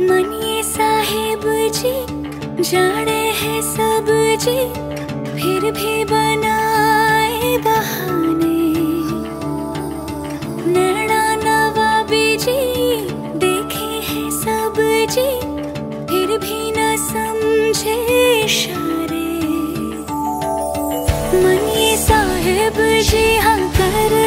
मनिए साहेब जी जाड़े है सब जी, फिर भी बनाए बहाने। नैना नवाबी जी, देखे है सब जी, फिर भी न समझे इशारे। मनिए साहेब जी हाँ कर